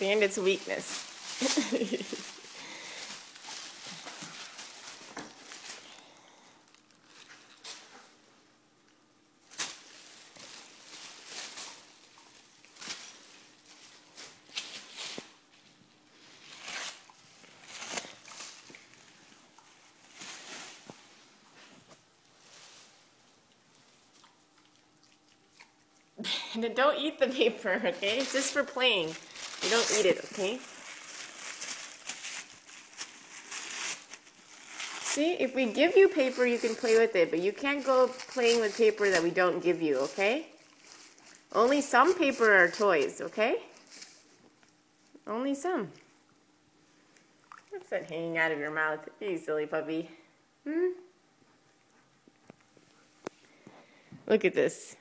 understand its weakness. And don't eat the paper, okay? It's just for playing. You don't eat it, okay? See, if we give you paper, you can play with it, but you can't go playing with paper that we don't give you, okay? Only some paper are toys, okay? Only some. What's that hanging out of your mouth? You silly puppy. Hmm? Look at this.